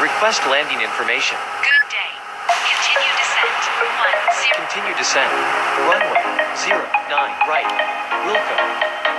Request landing information. Good day. Continue descent. One zero. Continue descent. Runway zero nine 9 right. Wilco.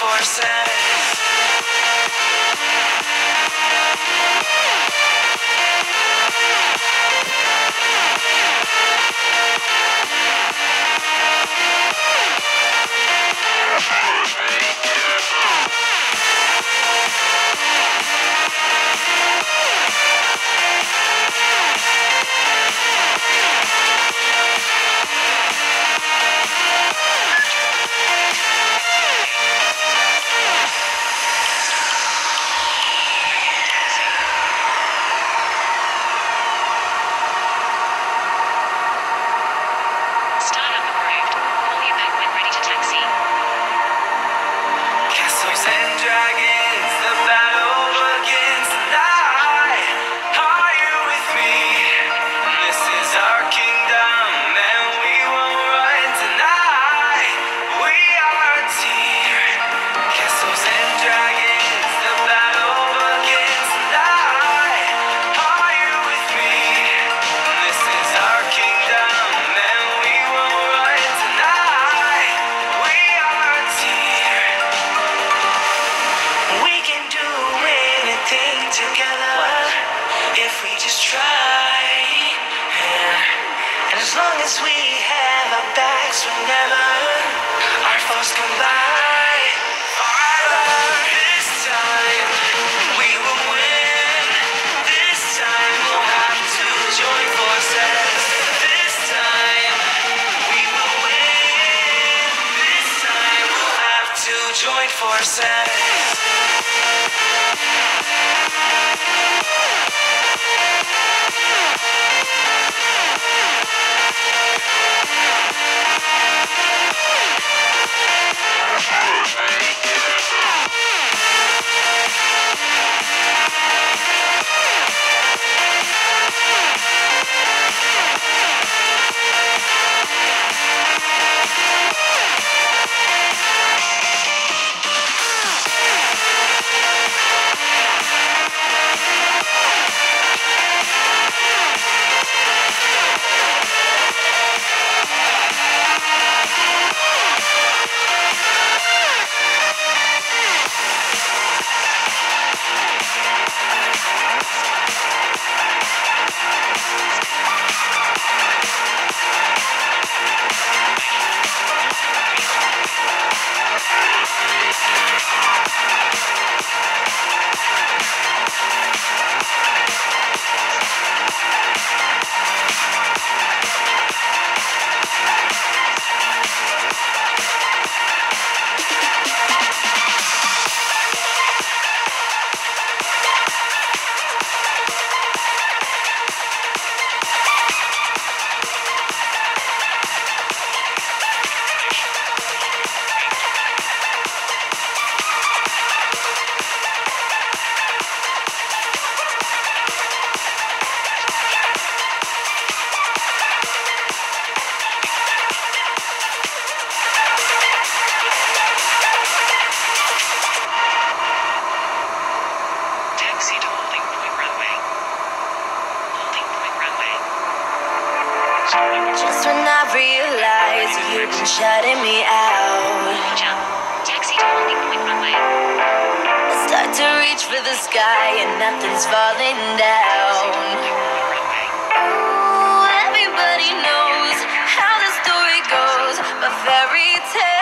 force it. reach for the sky and nothing's falling down. Ooh, everybody knows how the story goes, but fairy tale.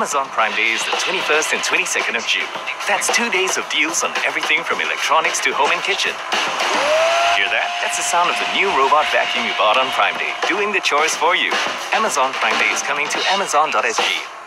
Amazon Prime Day is the 21st and 22nd of June. That's two days of deals on everything from electronics to home and kitchen. Hear that? That's the sound of the new robot vacuum you bought on Prime Day, doing the chores for you. Amazon Prime Day is coming to Amazon.sg.